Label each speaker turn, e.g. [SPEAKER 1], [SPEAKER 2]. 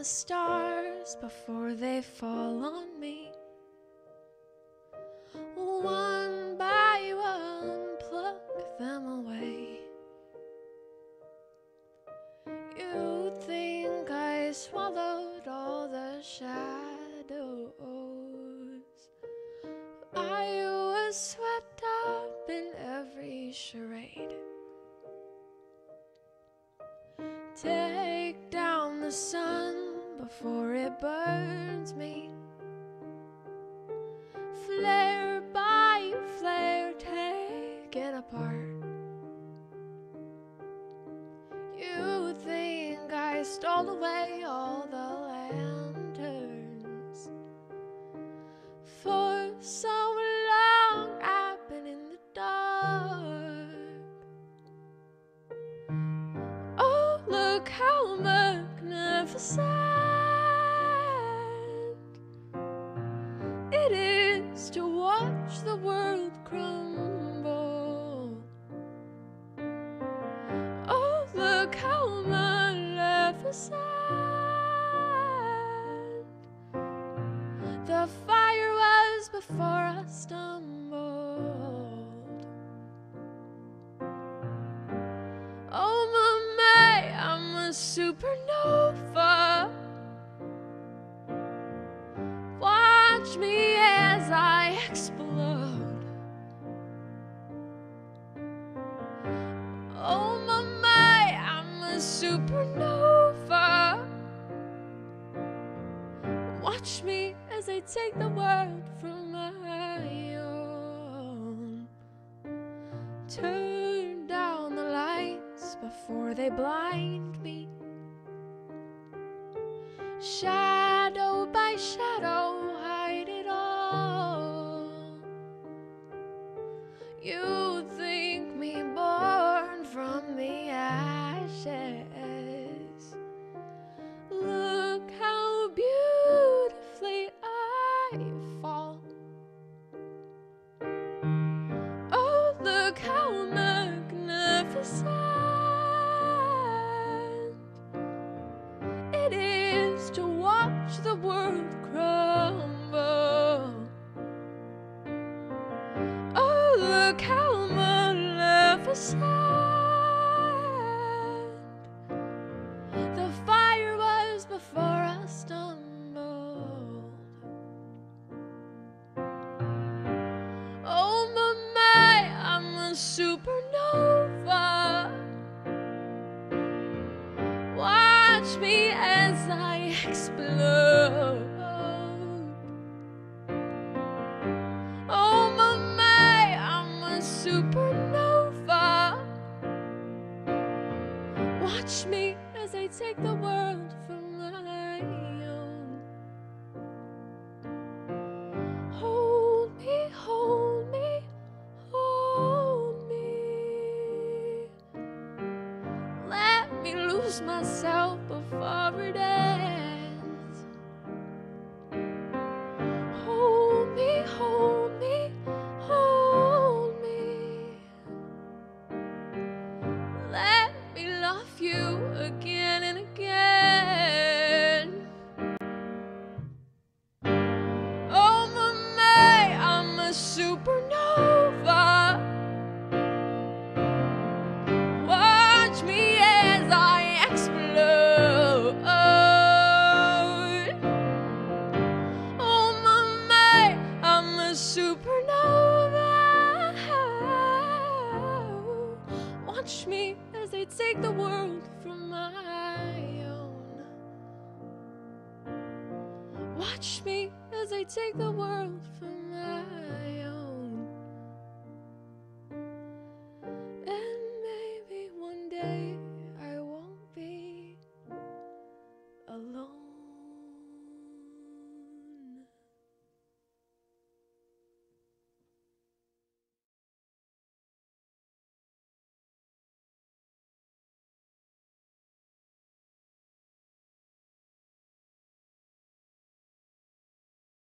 [SPEAKER 1] the stars before they fall on me. One by one, pluck them away. You think I swallowed all the shadows. I was swept up in every charade. Take down the sun before it burns me. Flare by flare, take it apart. You think I stole away all the lanterns. For so long I've been in the dark. Oh, look how magnificent the fire was before I stumbled. Oh, my, I'm a supernova. Watch me as I explode. Oh, my, I'm a supernova. Watch me as I take the world from my own. Turn down the lights before they blind me. Look how magnificent the fire was before I stumbled. Oh, my, my, I'm a supernova. Watch me as I explode. Watch me as I take the world from my own. Hold me, hold me, hold me. Let me lose myself before it ends. You again and again. Oh, my, I'm a supernova. Watch me as I explode. Oh, my, I'm a supernova. Watch me as I take the world from my own. Watch me as I take the world from